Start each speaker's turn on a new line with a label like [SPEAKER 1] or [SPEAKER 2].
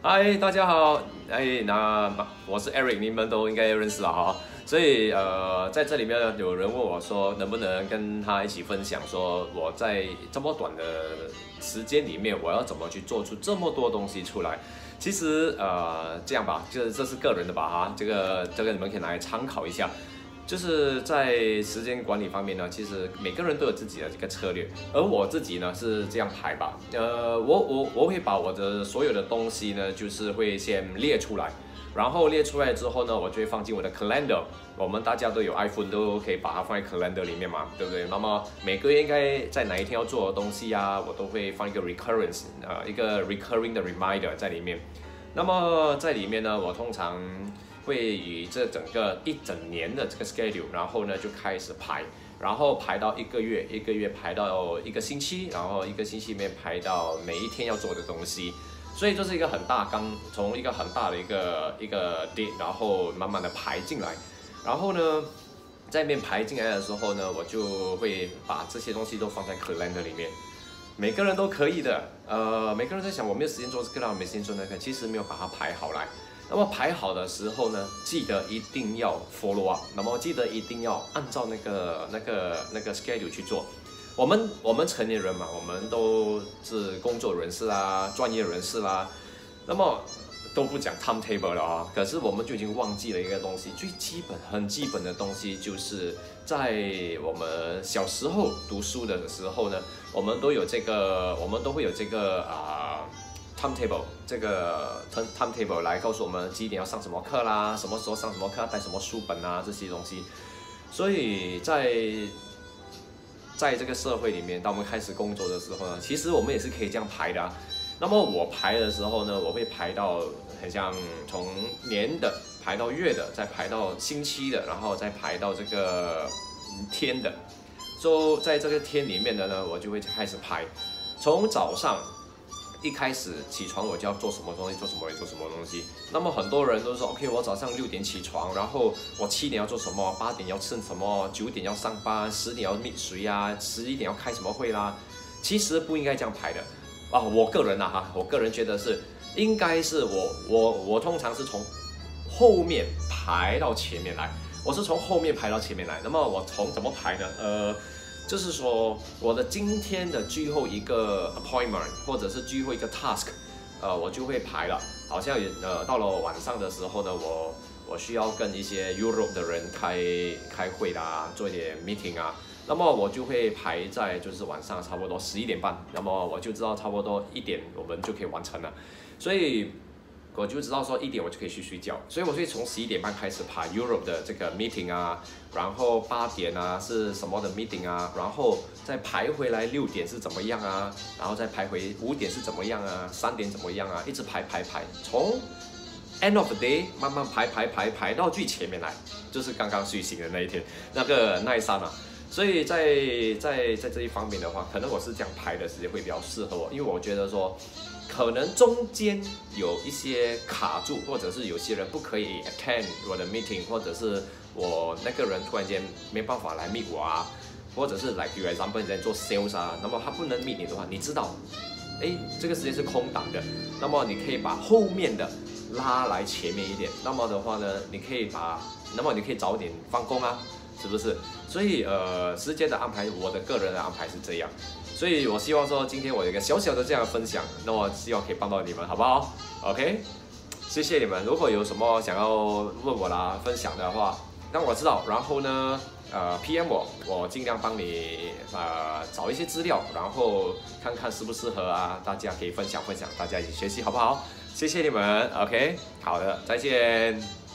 [SPEAKER 1] 嗨，大家好，哎，那我是 Eric，你们都应该认识了哈。所以呃，在这里面呢有人问我说，能不能跟他一起分享，说我在这么短的时间里面，我要怎么去做出这么多东西出来？其实呃，这样吧，就是这是个人的吧哈，这个这个你们可以来参考一下。就是在时间管理方面呢，其实每个人都有自己的这个策略，而我自己呢是这样排吧，呃，我我我会把我的所有的东西呢，就是会先列出来，然后列出来之后呢，我就会放进我的 calendar。我们大家都有 iPhone，都可以把它放在 calendar 里面嘛，对不对？那么每个月应该在哪一天要做的东西啊，我都会放一个 recurrence，呃，一个 recurring 的 reminder 在里面。那么在里面呢，我通常。会以这整个一整年的这个 schedule，然后呢就开始排，然后排到一个月，一个月排到一个星期，然后一个星期里面排到每一天要做的东西，所以这是一个很大纲，从一个很大的一个一个点，然后慢慢的排进来，然后呢在面排进来的时候呢，我就会把这些东西都放在 calendar 里面，每个人都可以的，呃，每个人在想我没有时间做这个，没时间做那个，其实没有把它排好来。那么排好的时候呢，记得一定要 follow up。那么记得一定要按照那个那个那个 schedule 去做。我们我们成年人嘛，我们都是工作人士啦，专业人士啦，那么都不讲 timetable 了啊。可是我们就已经忘记了一个东西，最基本很基本的东西，就是在我们小时候读书的时候呢，我们都有这个，我们都会有这个啊。Timetable 这个 timetable 来告诉我们几点要上什么课啦，什么时候上什么课，带什么书本啊这些东西。所以在在这个社会里面，当我们开始工作的时候呢，其实我们也是可以这样排的。那么我排的时候呢，我会排到很像从年的排到月的，再排到星期的，然后再排到这个天的。就在这个天里面的呢，我就会开始排，从早上。一开始起床我就要做什么东西，做什么做什么东西。那么很多人都说，OK，我早上六点起床，然后我七点要做什么，八点要吃什么，九点要上班，十点要觅谁呀，十一点要开什么会啦。其实不应该这样排的啊，我个人呐哈，我个人觉得是应该是我我我通常是从后面排到前面来，我是从后面排到前面来。那么我从怎么排呢？呃。就是说，我的今天的最后一个 appointment，或者是最后一个 task，呃，我就会排了。好像也呃，到了晚上的时候呢，我我需要跟一些 Europe 的人开开会啦，做一点 meeting 啊。那么我就会排在就是晚上差不多十一点半，那么我就知道差不多一点我们就可以完成了。所以。我就知道说一点我就可以去睡觉，所以我会从十一点半开始排 Europe 的这个 meeting 啊，然后八点啊是什么的 meeting 啊，然后再排回来六点是怎么样啊，然后再排回五点是怎么样啊，三点怎么样啊，一直排排排，从 end of the day 慢慢排排排排到最前面来，就是刚刚睡醒的那一天那个那一刹那。所以在在在这一方面的话，可能我是这样排的时间会比较适合我，因为我觉得说。可能中间有一些卡住，或者是有些人不可以 attend 我的 meeting，或者是我那个人突然间没办法来 meet 我啊，或者是 like you example 你在做 sales 啊，那么他不能 meet 你的话，你知道，哎，这个时间是空档的，那么你可以把后面的拉来前面一点，那么的话呢，你可以把，那么你可以早点放工啊，是不是？所以呃，时间的安排，我的个人的安排是这样。所以，我希望说，今天我有一个小小的这样的分享，那么希望可以帮到你们，好不好？OK，谢谢你们。如果有什么想要问我啦、分享的话，让我知道。然后呢，呃，PM 我，我尽量帮你呃找一些资料，然后看看适不适合啊，大家可以分享分享，大家一起学习，好不好？谢谢你们。OK，好的，再见。